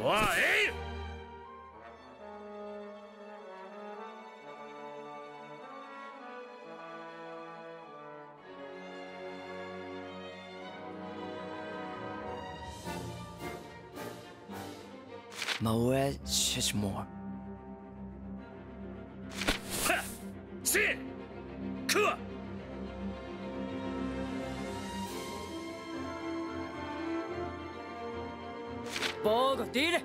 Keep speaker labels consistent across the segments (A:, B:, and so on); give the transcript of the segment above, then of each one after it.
A: Why? Eh?
B: More, eh? eh, just more.
C: Borg did?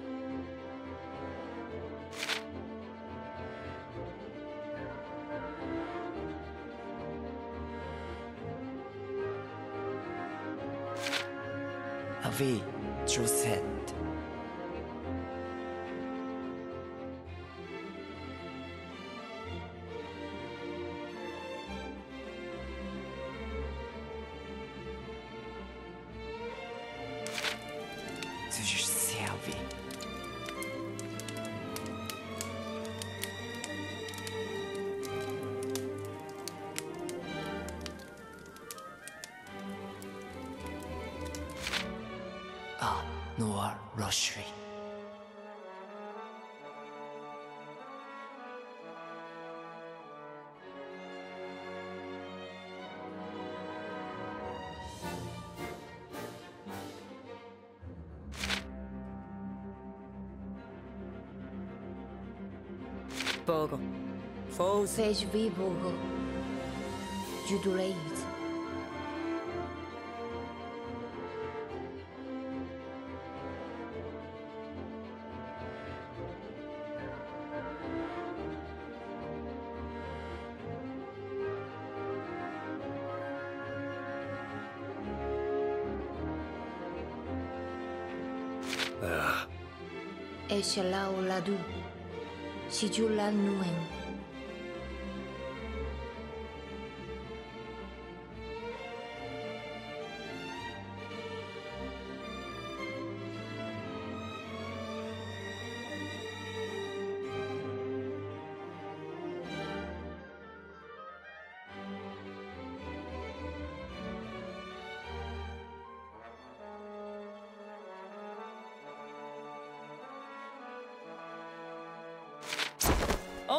B: True set. Noah rosary.
C: Bogo. Fogo.
D: Fez-vi, Bogo. e shalau ladu, si jula nueng.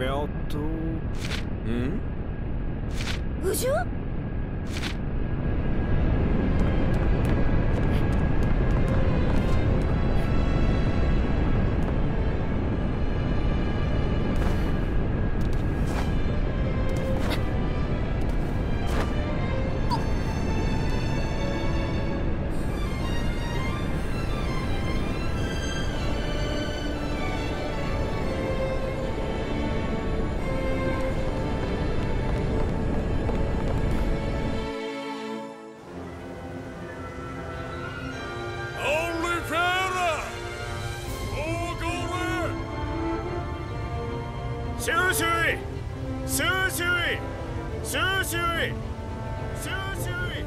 A: べあん？周囲周周囲周周囲周周囲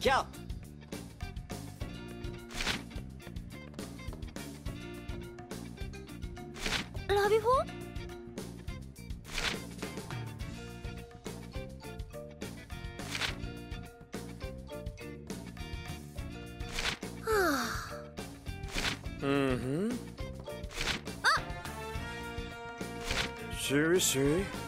B: キャッ
A: シュイシュイ。